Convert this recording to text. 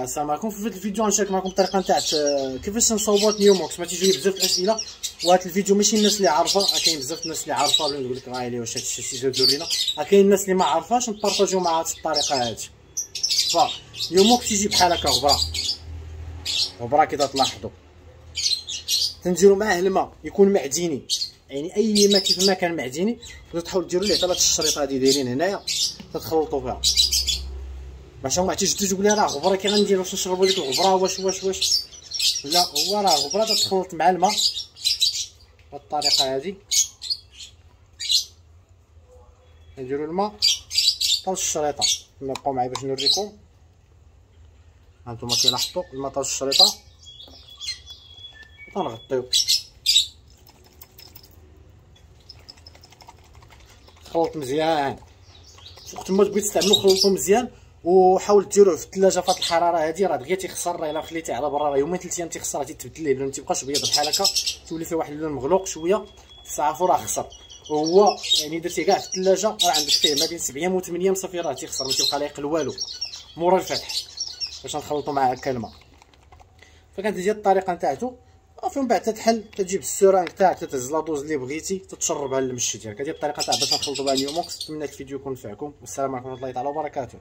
السلام عليكم في الفيديو غنشارك معكم الطريقة نتاع كيفاش نصاوبوا نيوموكس ما تيجوني بزاف الاسئله وهذا الفيديو ماشي الناس اللي عارفة كاين بزاف الناس اللي عارفة ولا نقول لك راه واش هادشي شي زورينا كاين الناس اللي ما عارفاش نبارطاجيو مع هذه الطريقة هذه ف نيوموكس يجي بحال هكا غبره غبره كي تلاحظوا تنديرو معاه الماء يكون معديني. يعني أي ما كيف ما كان معديني تحاول ديروا ليه ثلاث الشريط هادي دايرين هنايا تتخلطوا فيها. باش ما تيجي تقول لي راه غبره كي غندير واش نشربوا ديك الغبره واش واش واش لا هو راه غبره تتخلط مع الماء بالطريقة هذه نديروا الماء طال الشريطه نبقاو معايا باش نوريكم هانتوما كيلاحظوا الماء طال الشريطه تنغطيو خلط مزيان وقت ما تبغي تستعملو خلطو مزيان وحاول ديروه في الثلاجة في الحرارة هذه راه دغيا تيخسر راه إلا خليتيه على برا راه يومين ثلاث أيام تيخسر تيتبدل ليه ما تيبقاش بيض بحال هكا تولي فيه واحد اللون مغلوق شوية تعرفوا راه خسر. وهو يعني درتيه كاع في الثلاجة راه عندك فيه ما بين 7 أيام و 8 أيام صافي راه تيخسر ما تيبقى لايق والو. مورا الفتح. باش نخلطو مع هكا فكانت هي الطريقة نتاعتو. وفي من بعد تتحل تجيب السورانك تاعك تتهز la dose اللي بغيتي تتشربها للمشي ديالك. هذه الطريقة تاع باش نخلطوا بها النيوموكس. نتمنى الفيديو يكون نفعكم. والسلام عليكم ورحمة الله تعالى وبركاته.